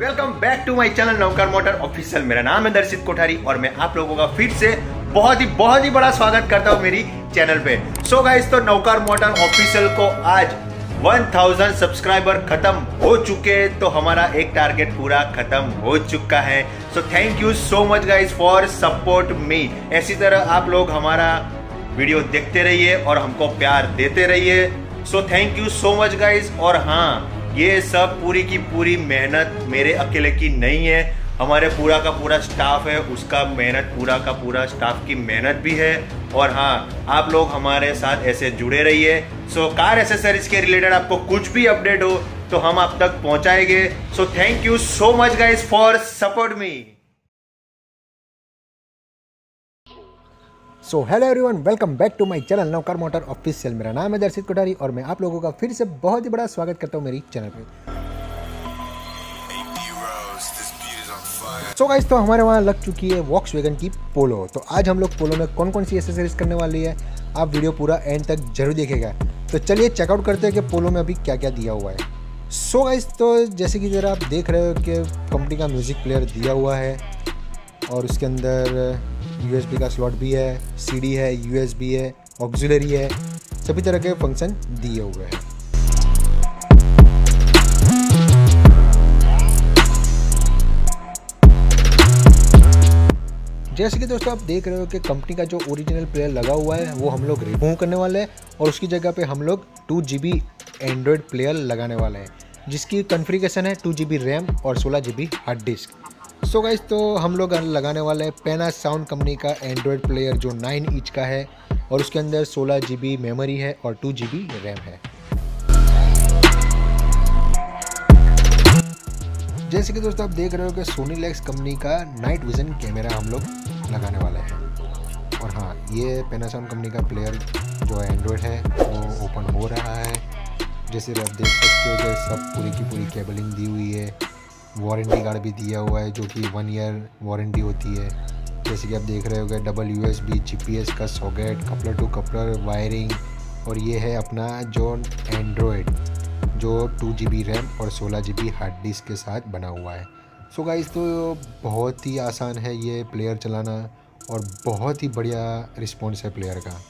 Welcome back to my channel Naukar motor official. मेरा नाम है दर्शित कोठारी और मैं आप लोगों का फिर से बहुत ही बहुत ही बड़ा स्वागत करता हूँ मेरी चैनल पे। सो so गाइस तो नौकर मोटर ऑफिशियल को आज 1000 सब्सक्राइबर खत्म हो चुके तो हमारा एक टारगेट पूरा खत्म हो चुका है। So thank you so much guys for support me ऐसी तरह आप लोग हमारा वीडियो देखते रहिए और हमको प्यार देते रहिए। So thank you so much guys और हाँ ये सब पूरी की पूरी मेहनत मेरे अकेले की नहीं है। हमारे पूरा का पूरा स्टाफ है, उसका मेहनत, पूरा का पूरा स्टाफ की मेहनत भी है। और हाँ आप लोग हमारे साथ ऐसे जुड़े रहिए। सो कार एसेसरीज के रिलेटेड आपको कुछ भी अपडेट हो तो हम आप तक पहुंचाएँगे। So thank you so much guys for support me so hello everyone welcome back to my channel Naukar motor official मेरा नाम है दर्शित कोठारी और मैं आप लोगों का फिर से बहुत ही बड़ा स्वागत करता हूँ मेरी चैनल पे। सो गाइस तो हमारे वहाँ लग चुकी है वॉक्स वेगन की पोलो तो आज हम लोग पोलो में कौन कौन सी एसेसरीज करने वाली है, आप वीडियो पूरा एंड तक ज़रूर देखेगा। तो चलिए चेकआउट करते हैं कि पोलो में अभी क्या क्या दिया हुआ है। सो so गाइस तो जैसे कि जरा आप देख रहे हो कि कंपनी का म्यूज़िक प्लेयर दिया हुआ है और उसके अंदर यूएसबी का स्लॉट भी है सीडी है यूएसबी है ऑक्सिलरी है, सभी तरह के फ़ंक्शन दिए हुए हैं। जैसे कि दोस्तों आप देख रहे हो कि कंपनी का जो ओरिजिनल प्लेयर लगा हुआ है, वो हम लोग रिमूव करने वाले हैं और उसकी जगह पे हम लोग two G B android player लगाने वाले हैं, जिसकी कन्फिगेशन है टू जी बी रैम और सोलह G B hard disk so guys तो हम लोग लगाने वाले हैं पेना साउंड कंपनी का एंड्रॉयड प्लेयर जो नाइन इंच का है और उसके अंदर सोलह जी बी मेमोरी है और टू जी रैम है। जैसे कि दोस्तों आप देख रहे हो कि सोनी लेक्स कंपनी का नाइट विजन कैमरा हम लोग लगाने वाले हैं। और हाँ ये पेनासोन कंपनी का प्लेयर जो एंड्रॉयड है, वो ओपन हो रहा है। जैसे आप देख सकते हो कि सब पूरी की पूरी केबलिंग दी हुई है। वारंटी कार्ड भी दिया हुआ है जो कि वन ईयर वारंटी होती है। जैसे कि आप देख रहे हो गए double U S B G P S का socket coupler to coupler wiring और ये है अपना जो एंड्रॉयड जो टू जी बी रैम और सोलह जी बी हार्ड डिस्क के साथ बना हुआ है। सो so गाइस तो बहुत ही आसान है ये प्लेयर चलाना और बहुत ही बढ़िया रिस्पॉन्स है प्लेयर का।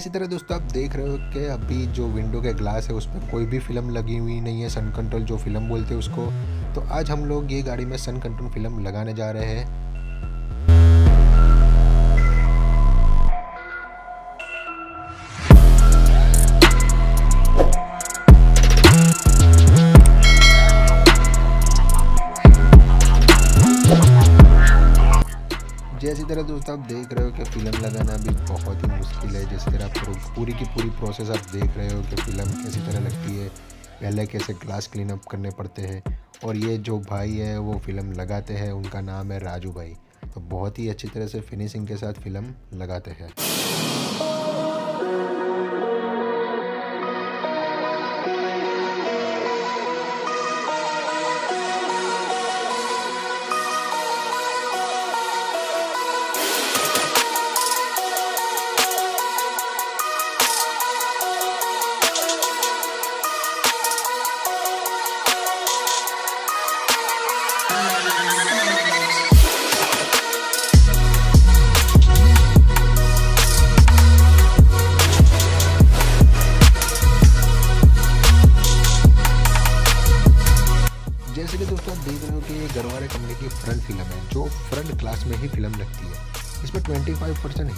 जैसी तरह दोस्तों आप देख रहे हो कि अभी जो विंडो के ग्लास है, उस पर कोई भी फ़िल्म लगी हुई नहीं है सन कंट्रोल जो फ़िल्म बोलते हैं उसको। तो आज हम लोग ये गाड़ी में सन कंट्रोल फ़िल्म लगाने जा रहे हैं। जैसी तरह दोस्तों आप देख रहे हो कि फ़िल्म लगाना भी बहुत ही मुश्किल है, जिस तरह पूरी की पूरी प्रोसेस आप देख रहे हो कि फ़िल्म कैसी तरह लगती है, पहले कैसे ग्लास क्लीन अप करने पड़ते हैं, और ये जो भाई है, वो फ़िल्म लगाते हैं, उनका नाम है राजू भाई। तो बहुत ही अच्छी तरह से फिनिशिंग के साथ फ़िल्म लगाते हैं।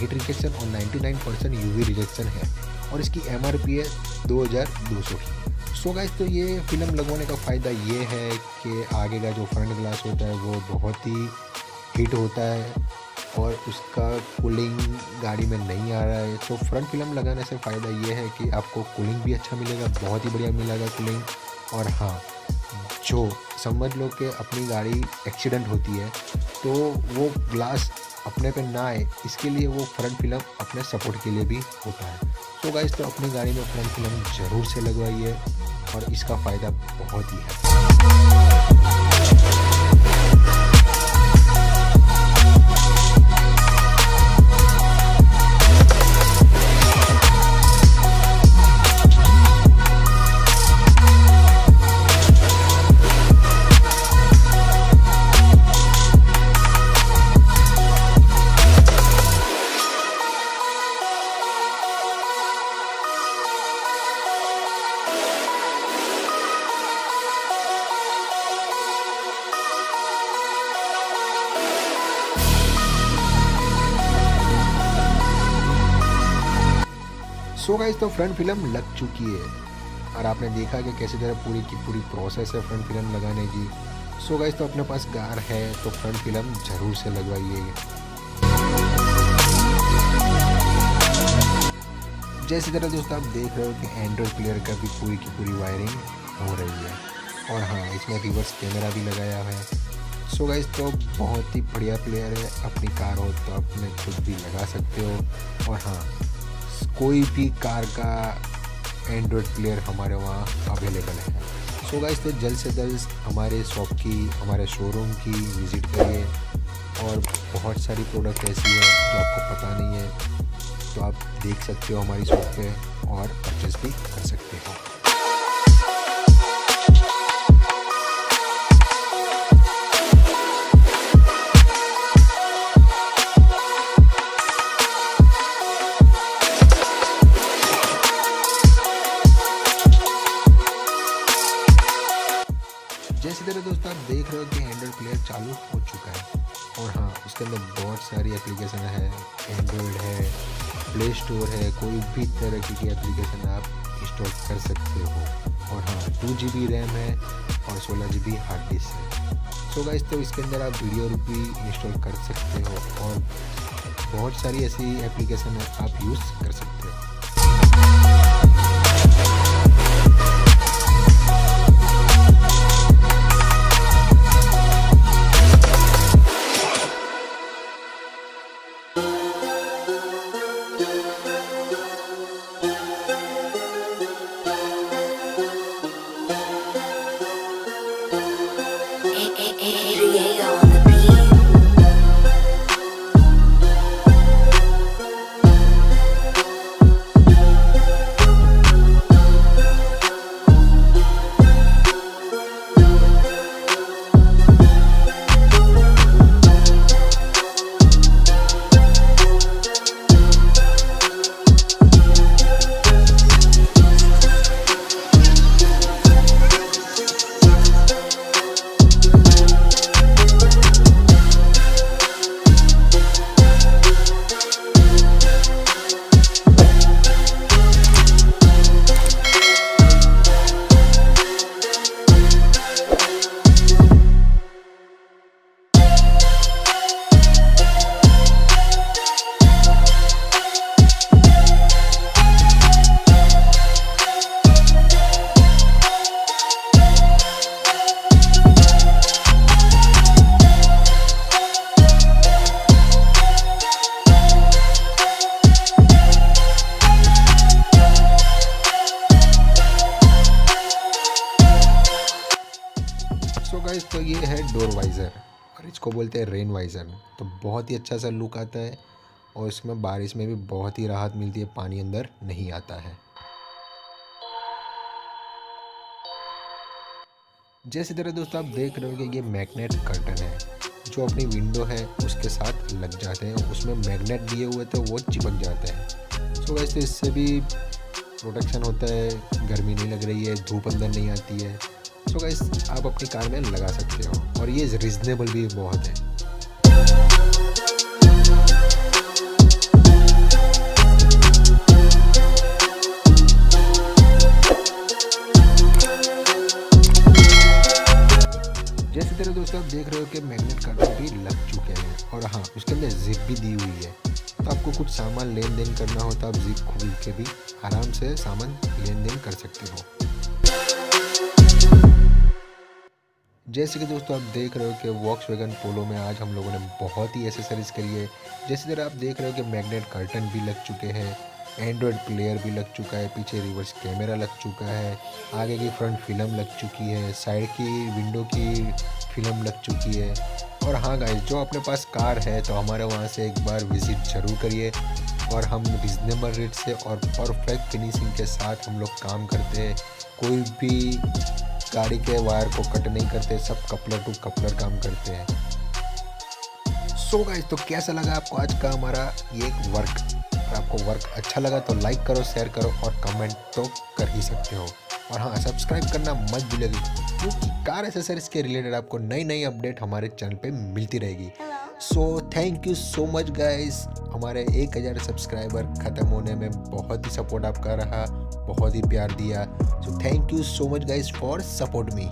हीट रिजेक्शन और 99 परसेंट यू रिजेक्शन है और इसकी एमआरपी है दो हज़ार दो सौ की। सो गाइस तो ये फ़िल्म लगवाने का फ़ायदा ये है कि आगे का जो फ्रंट ग्लास होता है, वो बहुत ही हीट होता है और उसका कूलिंग गाड़ी में नहीं आ रहा है। तो फ्रंट फ़िल्म लगाने से फ़ायदा ये है कि आपको कूलिंग भी अच्छा मिलेगा, बहुत ही बढ़िया मिलेगा कूलिंग और हाँ जो समझ लो कि अपनी गाड़ी एक्सीडेंट होती है तो वो ग्लास अपने पे ना आए, इसके लिए वो फ्रंट फ़िल्म अपने सपोर्ट के लिए भी होता है। तो गाइस तो अपनी गाड़ी में फ्रंट फ़िल्म ज़रूर से लगवाइए और इसका फ़ायदा बहुत ही है। सो गाइस तो फ्रंट फ़िल्म लग चुकी है। और आपने देखा कि कैसे तरह पूरी की पूरी प्रोसेस है फ्रंट फ़िल्म लगाने की। सो गाइस तो अपने पास कार है तो फ्रंट फ़िल्म ज़रूर से लगवाइए। जैसी तरह दोस्तों आप देख रहे हो कि एंड्रॉयड प्लेयर का भी पूरी की पूरी वायरिंग हो रही है। और हाँ इसमें रिवर्स कैमरा भी लगाया है। सो गाइस तो बहुत ही बढ़िया प्लेयर है अपनी कार हो तो अपने खुद भी लगा सकते हो। और हाँ कोई भी कार का एंड्रॉयड प्लेयर हमारे वहाँ अवेलेबल है। सो गाइस तो जल्द से जल्द हमारे शॉप की, हमारे शोरूम की विज़िट करिए और बहुत सारी प्रोडक्ट ऐसी है जो आपको पता नहीं है तो आप देख सकते हो हमारी शॉप पे और परचेज भी कर सकते हो। जैसे तरह दोस्तों, आप देख रहे हो कि एंड्रॉयड प्लेयर चालू हो चुका है। और हाँ उसके अंदर बहुत सारी एप्लीकेशन है। एंड्रॉयड है प्ले स्टोर है, कोई भी तरह की एप्लीकेशन आप इंस्टॉल कर सकते हो। और हाँ टू जी बी रैम है और सोलह जी बी हार्ड डिस्क है। सो गाइस तो इसके अंदर आप वीडियो भी इंस्टॉल कर सकते हो और बहुत सारी ऐसी एप्लीकेशन आप यूज़ कर सकते हो। इसको बोलते हैं रेन वाइज़र तो बहुत ही अच्छा सा लुक आता है और इसमें बारिश में भी बहुत ही राहत मिलती है, पानी अंदर नहीं आता है। जैसे तरह दोस्तों आप देख रहे हो कि ये मैग्नेट कर्टन है, जो अपनी विंडो है उसके साथ लग जाते हैं, उसमें मैग्नेट दिए हुए तो वो चिपक जाते हैं। सो वैसे इससे भी प्रोटेक्शन होता है, गर्मी नहीं लग रही है, धूप अंदर नहीं आती है सो गाइस आप अपनी कार में लगा सकते हो, और ये रिजनेबल भी बहुत है। जैसी तरह दोस्तों आप देख रहे हो कि मैग्नेट कार्ड भी लग चुके हैं, और हाँ उसके अंदर जिप भी दी हुई है। तो आपको कुछ सामान लेन देन करना हो तो आप जिप खोल के भी आराम से सामान लेन देन कर सकते हो। जैसे कि दोस्तों आप देख रहे हो कि वॉक्स वैगन पोलो में आज हम लोगों ने बहुत ही एसेसरीज करी है। जैसे तरह आप देख रहे हो कि मैग्नेट कर्टन भी लग चुके हैं एंड्रॉयड प्लेयर भी लग चुका है, पीछे रिवर्स कैमरा लग चुका है, आगे की फ्रंट फ़िल्म लग चुकी है साइड की विंडो की फ़िल्म लग चुकी है। और हाँ गाइस जो अपने पास कार है तो हमारे वहाँ से एक बार विज़िट ज़रूर करिए। और हम रिजनेबल रेट से और परफेक्ट फिनिशिंग के साथ हम लोग काम करते हैं। कोई भी गाड़ी के वायर को कट नहीं करते, सब कपलर टू कपलर काम करते हैं। सो so गाइस तो कैसा लगा आपको आज का हमारा ये वर्क अगर आपको वर्क अच्छा लगा तो लाइक करो शेयर करो और कमेंट तो कर ही सकते हो। और हाँ सब्सक्राइब करना मत भूलिएगा, क्योंकि कार एसेसरीज के रिलेटेड आपको नई नई अपडेट हमारे चैनल पे मिलती रहेगी। So thank you so much guys हमारे एक हज़ार सब्सक्राइबर ख़त्म होने में बहुत ही सपोर्ट आपका रहा, बहुत ही प्यार दिया। So thank you so much guys for support me